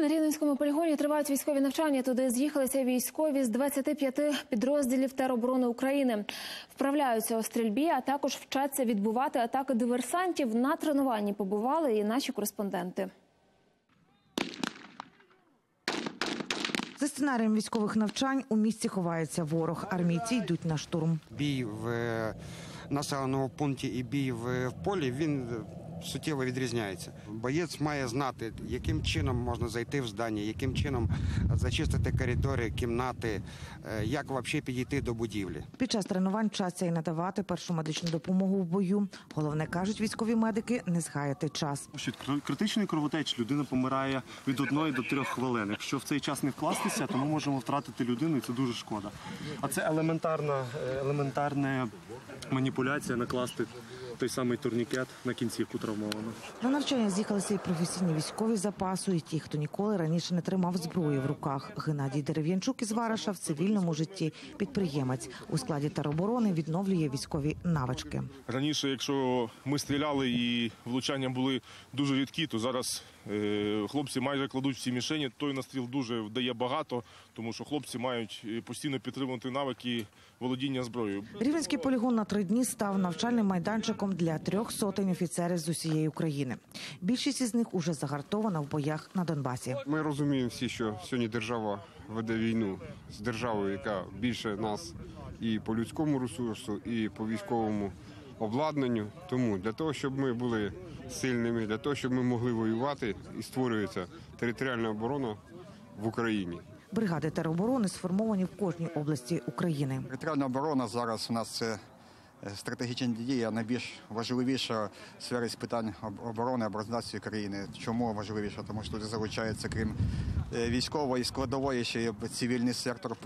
На Рівненському полігоні тривають військові навчання. Туди з'їхалися військові з 25 підрозділів тероборони України. Вправляються у стрільбі, а також вчаться відбувати атаки диверсантів. На тренуванні побували і наші кореспонденти. За сценарієм військових навчань у місті ховається ворог. Армійці йдуть на штурм. бій в е, населеному пункті і бій в, в полі він е, суттєво відрізняється. Боєць має знати, яким чином можна зайти в здання, яким чином зачистити коридори, кімнати, е, як взагалі підійти до будівлі. Під час тренувань вчаться і надавати першу медичну допомогу в бою. Головне кажуть військові медики не згаяти час. Що критичний кровотеч людина помирає від одної до трьох хвилин. Якщо в цей час не вкластися, то ми можемо втратити людину, і це дуже шкода. А це елементарна, е, елементарна маніпуляція накласти той самий турнікет на кінцівку травмованого. На навчання з'їхалися і професійні військові запасу, і ті, хто ніколи раніше не тримав зброї в руках. Геннадій Дерев'янчук із Вараша в цивільному житті підприємець у складі тероборони відновлює військові навички. Раніше, якщо ми стріляли і влучання були дуже рідкі, то зараз е, хлопці майже кладуть всі мішені. Той настріл дуже вдає багато, тому що хлопці мають е, постійно підтримувати навики володіння зброєю. Рівненський полігон на три дні став навчальним майданчиком для трьох сотень офіцерів з усієї України. Більшість із них уже загартована в боях на Донбасі. Ми розуміємо всі, що сьогодні держава веде війну з державою, яка більше нас і по людському ресурсу, і по військовому обладнанню. Тому для того, щоб ми були сильними, для того, щоб ми могли воювати, і створюється територіальна оборона в Україні. Бригади тероборони сформовані в кожній області України. Територіальна оборона зараз у нас це е, стратегічна дія найбільш важливіша сфері з питань об- оборони оборознації країни. Чому важливіша? Тому що тут залучається крім е, військової складової, ще є цивільний сектор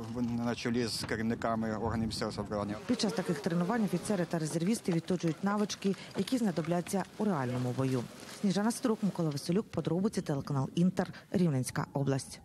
на чолі з керівниками органів місцевого самоврядування. Під час таких тренувань офіцери та резервісти відточують навички, які знадобляться у реальному бою. Сніжана Струк, Микола Василюк, подробиці телеканал Інтер, Рівненська область.